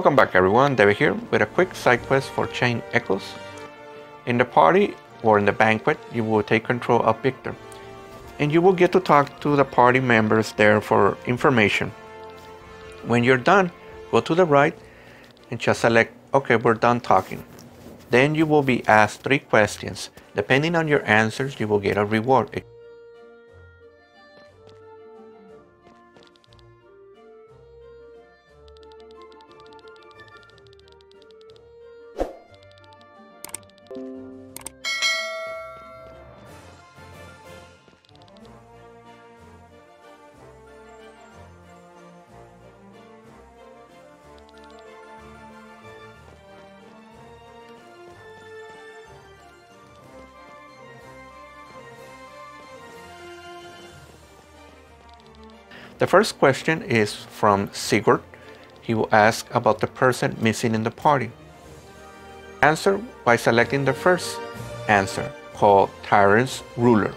Welcome back everyone, David here with a quick side quest for Chained Echoes. In the party or in the banquet, you will take control of Victor. And you will get to talk to the party members there for information. When you're done, go to the right and just select, okay, we're done talking. Then you will be asked three questions. Depending on your answers, you will get a reward. The first question is from Sigurd. He will ask about the person missing in the party. Answer by selecting the first answer, called Tyrant's Ruler.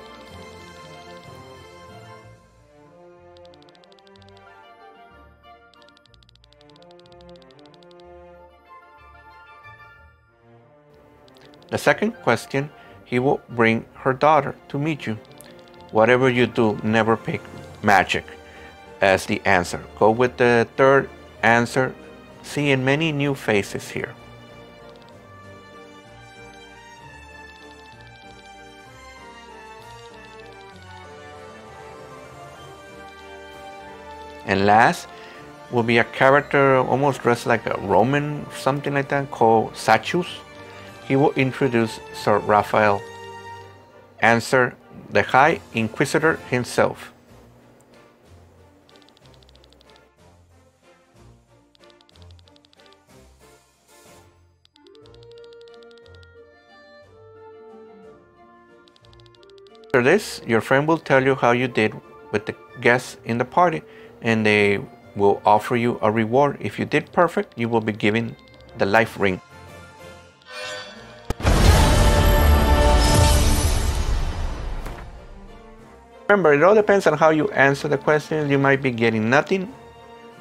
The second question, he will bring her daughter to meet you. Whatever you do, never pick magic as the answer. Go with the third answer, seeing many new faces here. And last will be a character almost dressed like a Roman, something like that, called Sachus. He will introduce Sir Raphael. Answer the High Inquisitor himself. After this, your friend will tell you how you did with the guests in the party and they will offer you a reward. If you did perfect, you will be given the life ring. Remember, it all depends on how you answer the questions. You might be getting nothing,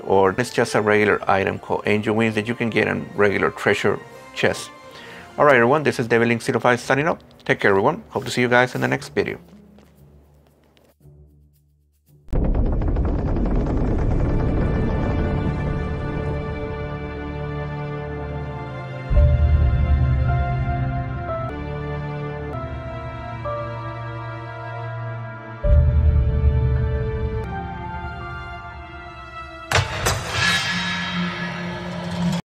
or it's just a regular item called Angel Wings that you can get in regular treasure chest. Alright everyone, this is David Link 05 signing up. Take care everyone. Hope to see you guys in the next video.